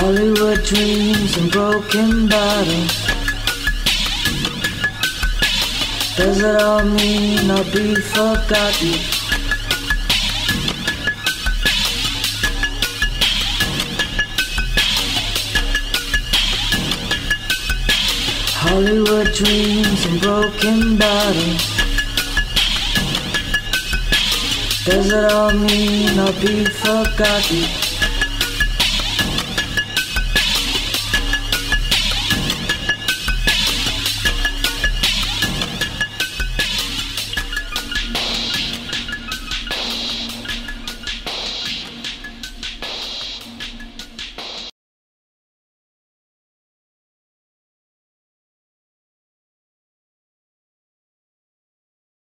Hollywood dreams and broken bottles. Does it all mean I'll be forgotten? Hollywood dreams and broken bottles. Does it all mean I'll be forgotten?